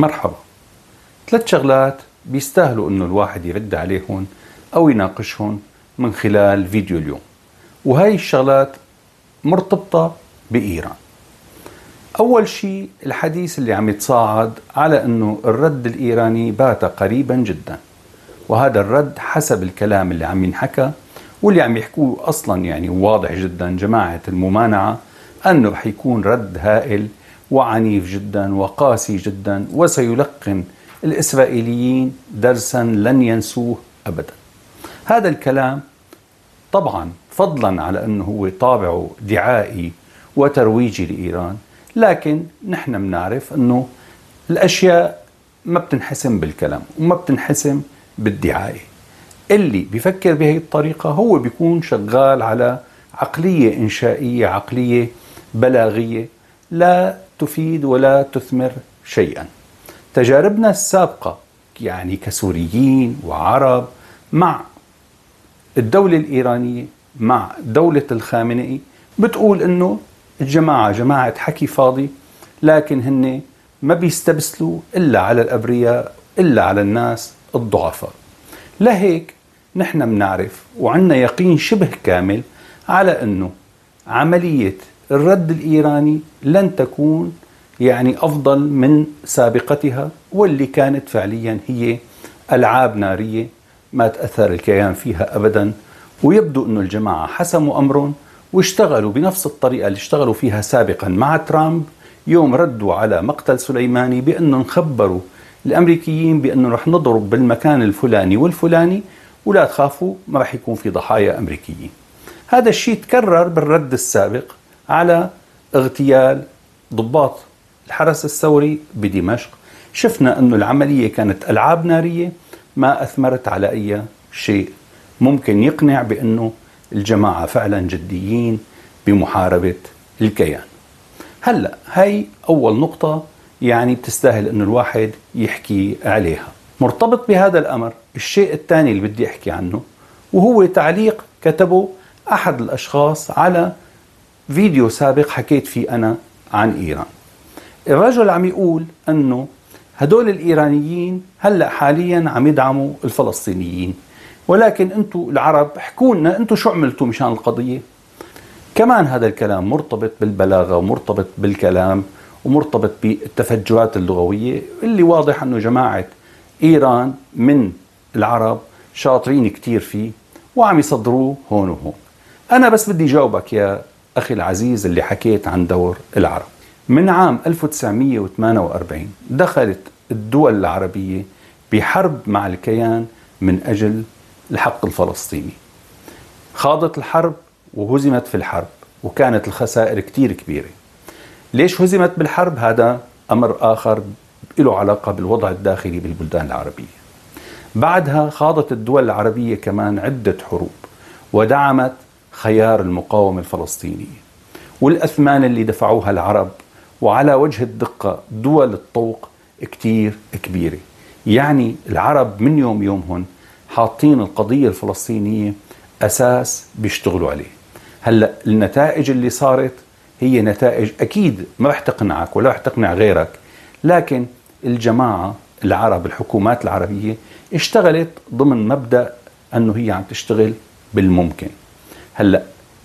مرحبا. ثلاث شغلات بيستاهلوا إنه الواحد يرد عليهم أو يناقشهم من خلال فيديو اليوم. وهي الشغلات مرتبطة بإيران. أول شيء الحديث اللي عم يتصاعد على أنه الرد الإيراني بات قريبا جدا. وهذا الرد حسب الكلام اللي عم ينحكى واللي عم يحكوه أصلا يعني واضح جدا جماعة الممانعة أنه رح يكون رد هائل وعنيف جدا وقاسي جدا وسيلقن الإسرائيليين درسا لن ينسوه أبدا. هذا الكلام طبعا فضلا على أنه هو طابعه دعائي وترويجي لإيران لكن نحن بنعرف أنه الأشياء ما بتنحسم بالكلام وما بتنحسم بالدعاية. اللي بيفكر بهي الطريقة هو بيكون شغال على عقلية إنشائية عقلية بلاغية لا تفيد ولا تثمر شيئا. تجاربنا السابقة يعني كسوريين وعرب مع الدولة الإيرانية مع دولة الخامنئي بتقول إنه الجماعة جماعة حكي فاضي لكن هن ما بيستبسلوا إلا على الأبرياء إلا على الناس الضعفاء. لهيك نحن بنعرف وعندنا يقين شبه كامل على إنه عملية الرد الإيراني لن تكون يعني أفضل من سابقتها واللي كانت فعليا هي ألعاب نارية ما تأثر الكيان فيها ابدا. ويبدو أن الجماعة حسموا أمرهم واشتغلوا بنفس الطريقة اللي اشتغلوا فيها سابقا مع ترامب يوم ردوا على مقتل سليماني بأنهم خبروا الأمريكيين بأنه رح نضرب بالمكان الفلاني والفلاني ولا تخافوا ما رح يكون في ضحايا أمريكيين. هذا الشيء تكرر بالرد السابق. على اغتيال ضباط الحرس الثوري بدمشق. شفنا أنه العملية كانت ألعاب نارية ما أثمرت على أي شيء. ممكن يقنع بأنه الجماعة فعلا جديين بمحاربة الكيان. هلأ هاي أول نقطة يعني بتستاهل أنه الواحد يحكي عليها. مرتبط بهذا الأمر الشيء الثاني اللي بدي أحكي عنه وهو تعليق كتبه أحد الأشخاص على فيديو سابق حكيت فيه أنا عن إيران. الرجل عم يقول أنه هدول الإيرانيين هلأ حاليا عم يدعموا الفلسطينيين. ولكن أنتم العرب احكوا لنا أنتم شو عملتوا مشان القضية؟ كمان هذا الكلام مرتبط بالبلاغة ومرتبط بالكلام ومرتبط بالتفجرات اللغوية اللي واضح إنه جماعة إيران من العرب شاطرين كثير فيه وعم يصدروه هون وهون. أنا بس بدي جاوبك يا أخي العزيز اللي حكيت عن دور العرب. من عام 1948 دخلت الدول العربية بحرب مع الكيان من أجل الحق الفلسطيني. خاضت الحرب وهزمت في الحرب وكانت الخسائر كتير كبيرة. ليش هزمت بالحرب؟ هذا أمر آخر له علاقة بالوضع الداخلي بالبلدان العربية. بعدها خاضت الدول العربية كمان عدة حروب ودعمت خيار المقاومة الفلسطينية. والأثمان اللي دفعوها العرب وعلى وجه الدقة دول الطوق كتير كبيرة. يعني العرب من يوم يومهم حاطين القضية الفلسطينية أساس بيشتغلوا عليه. هلأ النتائج اللي صارت هي نتائج أكيد ما رح تقنعك ولا رح تقنع غيرك لكن الجماعة العرب الحكومات العربية اشتغلت ضمن مبدأ أنه هي عم تشتغل بالممكن. هلا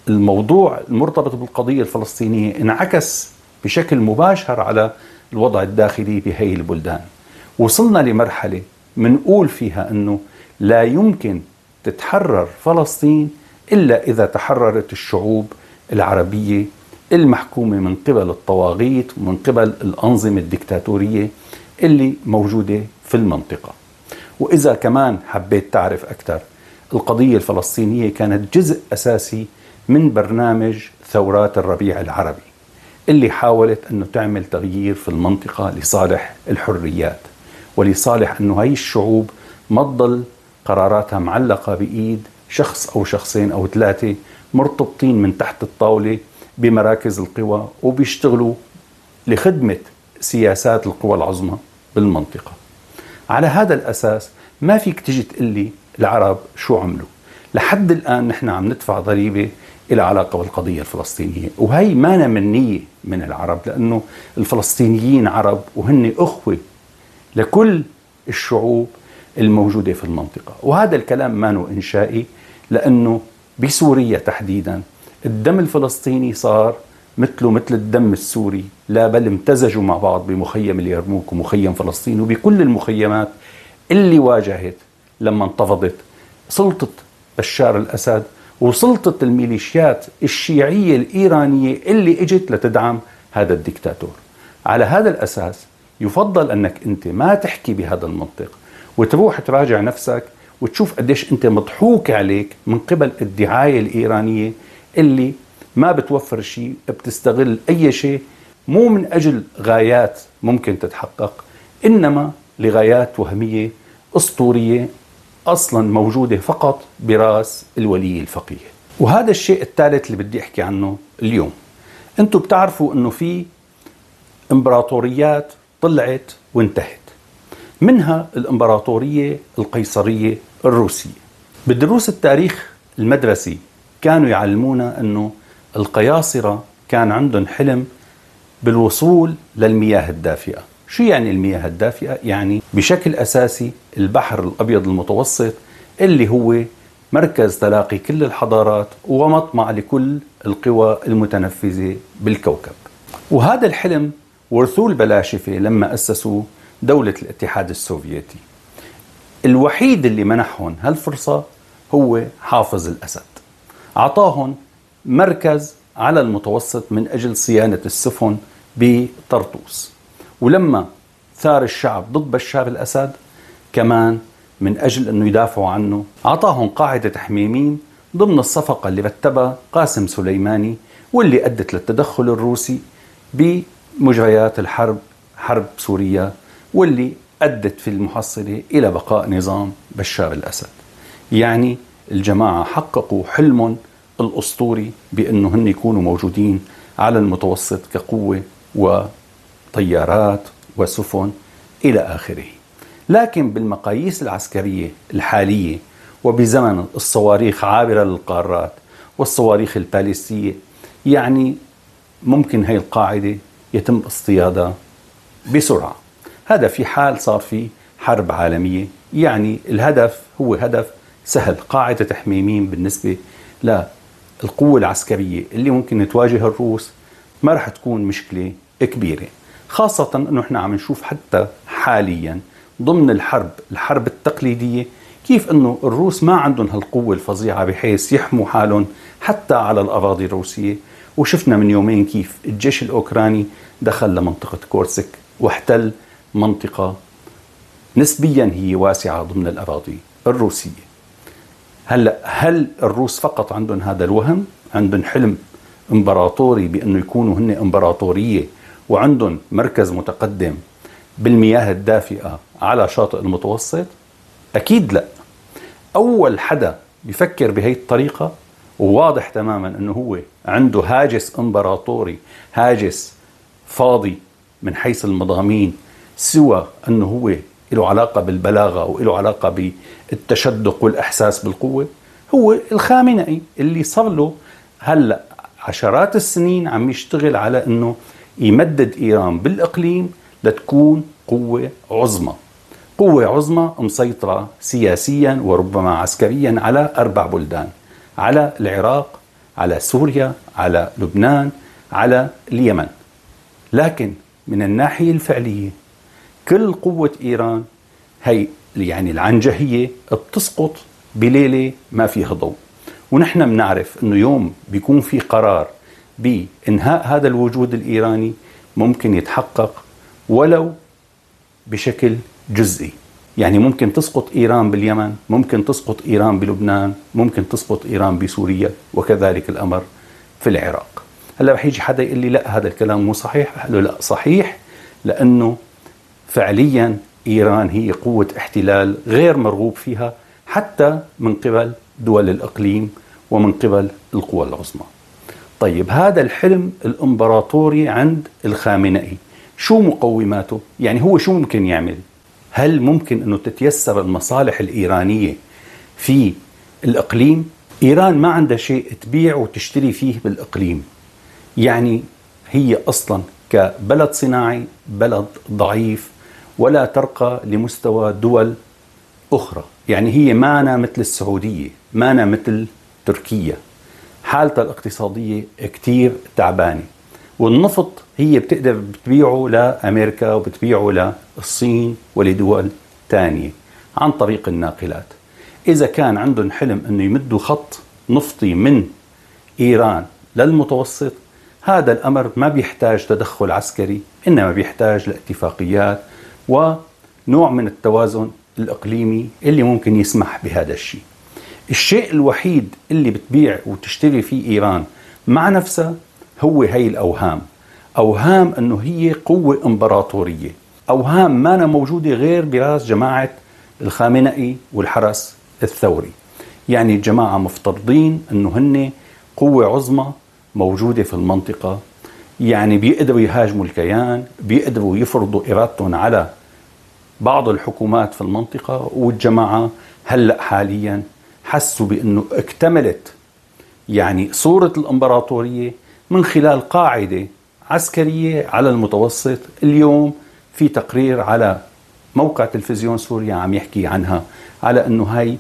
الموضوع المرتبط بالقضية الفلسطينية انعكس بشكل مباشر على الوضع الداخلي بهي البلدان وصلنا لمرحلة منقول فيها أنه لا يمكن تتحرر فلسطين إلا إذا تحررت الشعوب العربية المحكومة من قبل الطواغيت ومن قبل الأنظمة الدكتاتورية اللي موجودة في المنطقة. وإذا كمان حبيت تعرف أكثر القضية الفلسطينية كانت جزء أساسي من برنامج ثورات الربيع العربي اللي حاولت أنه تعمل تغيير في المنطقة لصالح الحريات ولصالح أنه هي الشعوب ما تضل قراراتها معلقة بإيد شخص أو شخصين أو ثلاثة مرتبطين من تحت الطاولة بمراكز القوى وبيشتغلوا لخدمة سياسات القوى العظمى بالمنطقة. على هذا الأساس ما فيك تجي تقول لي العرب شو عملوا؟ لحد الآن نحن عم ندفع ضريبة إلى علاقة بالقضية الفلسطينية. وهي ما منية من العرب لأنه الفلسطينيين عرب وهن أخوة لكل الشعوب الموجودة في المنطقة. وهذا الكلام ما إنشائي لأنه بسوريا تحديدا الدم الفلسطيني صار مثله مثل الدم السوري لا بل امتزجوا مع بعض بمخيم اليرموك ومخيم فلسطين وبكل المخيمات اللي واجهت لما انتفضت. سلطة بشار الأسد وسلطة الميليشيات الشيعية الإيرانية اللي إجت لتدعم هذا الدكتاتور. على هذا الأساس يفضل أنك أنت ما تحكي بهذا المنطق وتروح تراجع نفسك وتشوف قديش أنت مضحوك عليك من قبل الدعاية الإيرانية اللي ما بتوفر شيء بتستغل أي شيء مو من أجل غايات ممكن تتحقق إنما لغايات وهمية أسطورية أصلا موجودة فقط براس الولي الفقيه. وهذا الشيء الثالث اللي بدي أحكي عنه اليوم. أنتم بتعرفوا أنه في إمبراطوريات طلعت وانتهت. منها الإمبراطورية القيصرية الروسية. بدروس التاريخ المدرسي كانوا يعلمونا أنه القياصرة كان عندهم حلم بالوصول للمياه الدافئة. شو يعني المياه الدافئة؟ يعني بشكل أساسي البحر الأبيض المتوسط اللي هو مركز تلاقي كل الحضارات ومطمع لكل القوى المتنفذة بالكوكب. وهذا الحلم ورثوه البلاشفة لما أسسوا دولة الاتحاد السوفيتي. الوحيد اللي منحهم هالفرصة هو حافظ الأسد. أعطاهم مركز على المتوسط من أجل صيانة السفن بطرطوس. ولما ثار الشعب ضد بشار الأسد كمان من أجل أنه يدافعوا عنه أعطاهم قاعدة حميمين ضمن الصفقة اللي رتبها قاسم سليماني واللي أدت للتدخل الروسي بمجريات الحرب حرب سوريا واللي أدت في المحصلة إلى بقاء نظام بشار الأسد. يعني الجماعة حققوا حلم الأسطوري بأنه هن يكونوا موجودين على المتوسط كقوة وطيارات وسفن إلى آخره. لكن بالمقاييس العسكرية الحالية وبزمن الصواريخ عابرة للقارات والصواريخ الباليستية يعني ممكن هي القاعدة يتم اصطيادها بسرعة. هذا في حال صار في حرب عالمية. يعني الهدف هو هدف سهل قاعدة حميمين بالنسبة للقوة العسكرية اللي ممكن تواجه الروس. ما رح تكون مشكلة كبيرة. خاصة أنه إحنا عم نشوف حتى حاليا ضمن الحرب الحرب التقليدية كيف أنه الروس ما عندهم هالقوة الفظيعة بحيث يحموا حالهم حتى على الأراضي الروسية وشفنا من يومين كيف الجيش الأوكراني دخل لمنطقة كورسك واحتل منطقة نسبيا هي واسعة ضمن الأراضي الروسية هلأ هل الروس فقط عندهم هذا الوهم؟ عندهم حلم إمبراطوري بأنه يكونوا هن إمبراطورية وعندهم مركز متقدم بالمياه الدافئة على شاطئ المتوسط؟ أكيد لا. أول حدا بفكر بهي الطريقة وواضح تماما إنه هو عنده هاجس إمبراطوري، هاجس فاضي من حيث المضامين سوى إنه هو له علاقة بالبلاغة وله علاقة بالتشدق والإحساس بالقوة هو الخامنئي اللي صار له هلأ عشرات السنين عم يشتغل على إنه يمدد إيران بالإقليم لتكون قوة عظمى. قوة عظمى مسيطرة سياسيا وربما عسكريا على أربع بلدان على العراق على سوريا على لبنان على اليمن. لكن من الناحية الفعلية كل قوة إيران هي يعني العنجهية بتسقط بليلة ما فيها ضوء. ونحن بنعرف أنه يوم بيكون في قرار بإنهاء هذا الوجود الإيراني ممكن يتحقق ولو بشكل جزئي. يعني ممكن تسقط إيران باليمن ممكن تسقط إيران بلبنان ممكن تسقط إيران بسوريا وكذلك الأمر في العراق. هلا رح يجي حدا يقول لي لا هذا الكلام مو صحيح. له لا صحيح لأنه فعليا إيران هي قوة احتلال غير مرغوب فيها حتى من قبل دول الإقليم ومن قبل القوى العظمى. طيب هذا الحلم الإمبراطوري عند الخامنئي شو مقوماته؟ يعني هو شو ممكن يعمل؟ هل ممكن أنه تتيسر المصالح الإيرانية في الإقليم؟ إيران ما عندها شيء تبيع وتشتري فيه بالإقليم. يعني هي أصلا كبلد صناعي بلد ضعيف ولا ترقى لمستوى دول أخرى يعني هي مانا مثل السعودية مانا مثل تركيا حالتها الاقتصادية كتير تعبانة. والنفط هي بتقدر بتبيعه لأمريكا وبتبيعه للصين ولدول تانية عن طريق الناقلات. إذا كان عندهم حلم أنه يمدوا خط نفطي من إيران للمتوسط هذا الأمر ما بيحتاج تدخل عسكري إنما بيحتاج لاتفاقيات ونوع من التوازن الإقليمي اللي ممكن يسمح بهذا الشيء. الشيء الوحيد اللي بتبيع وتشتري فيه إيران مع نفسها هو هي الأوهام. أوهام أنه هي قوة إمبراطورية. أوهام ما موجودة غير براس جماعة الخامنئي والحرس الثوري. يعني الجماعة مفترضين أنه هن قوة عظمى موجودة في المنطقة. يعني بيقدروا يهاجموا الكيان بيقدروا يفرضوا إرادتهم على بعض الحكومات في المنطقة والجماعة هلأ حاليا حسوا بأنه اكتملت يعني صورة الإمبراطورية من خلال قاعدة عسكرية على المتوسط. اليوم في تقرير على موقع تلفزيون سوريا عم يحكي عنها على أنه هاي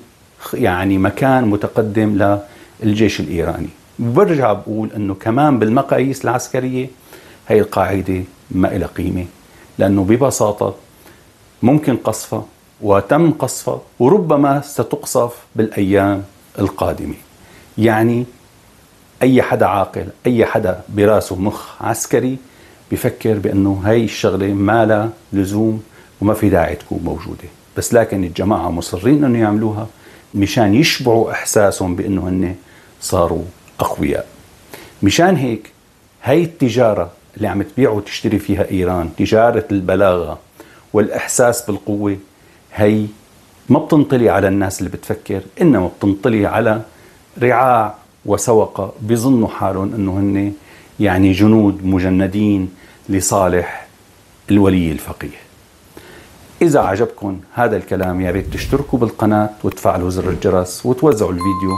يعني مكان متقدم للجيش الإيراني. وبرجع بقول أنه كمان بالمقاييس العسكرية هاي القاعدة ما لها قيمة لأنه ببساطة ممكن قصفها وتم قصفها وربما ستقصف بالأيام القادمة. يعني أي حدا عاقل أي حدا براسه مخ عسكري بفكر بأنه هاي الشغلة ما لها لزوم وما في داعي تكون موجودة. بس لكن الجماعة مصرين أنه يعملوها مشان يشبعوا إحساسهم بأنه هن صاروا أقوياء. مشان هيك هاي التجارة اللي عم تبيع وتشتري فيها إيران تجارة البلاغة والإحساس بالقوة هي ما بتنطلي على الناس اللي بتفكر إنما بتنطلي على رعاع وسوقة بيظنوا حالهم أنه هن يعني جنود مجندين لصالح الولي الفقيه. إذا عجبكم هذا الكلام يا ريت تشتركوا بالقناة وتفعلوا زر الجرس وتوزعوا الفيديو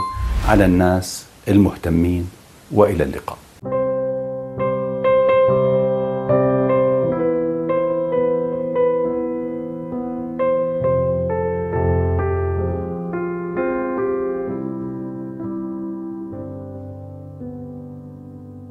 على الناس المهتمين وإلى اللقاء.